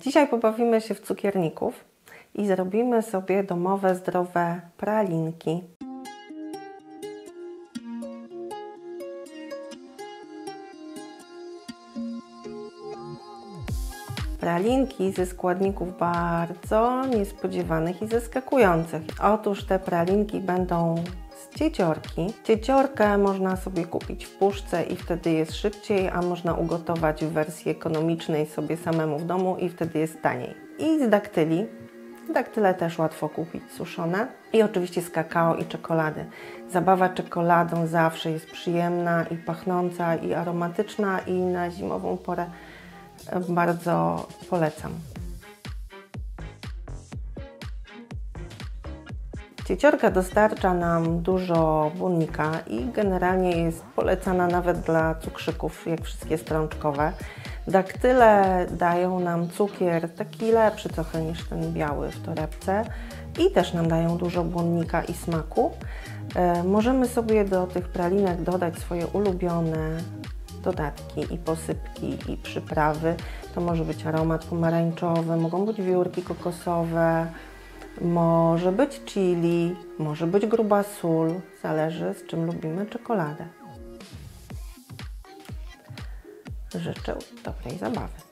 Dzisiaj pobawimy się w cukierników i zrobimy sobie domowe, zdrowe pralinki. pralinki ze składników bardzo niespodziewanych i zaskakujących. Otóż te pralinki będą z cieciorki. Cieciorkę można sobie kupić w puszce i wtedy jest szybciej, a można ugotować w wersji ekonomicznej sobie samemu w domu i wtedy jest taniej. I z daktyli. Daktyle też łatwo kupić suszone. I oczywiście z kakao i czekolady. Zabawa czekoladą zawsze jest przyjemna i pachnąca i aromatyczna i na zimową porę bardzo polecam. Cieciorka dostarcza nam dużo błonnika i generalnie jest polecana nawet dla cukrzyków, jak wszystkie strączkowe. Daktyle dają nam cukier taki lepszy trochę niż ten biały w torebce i też nam dają dużo błonnika i smaku. E, możemy sobie do tych pralinek dodać swoje ulubione dodatki i posypki i przyprawy. To może być aromat pomarańczowy, mogą być wiórki kokosowe, może być chili, może być gruba sól, zależy z czym lubimy czekoladę. Życzę dobrej zabawy.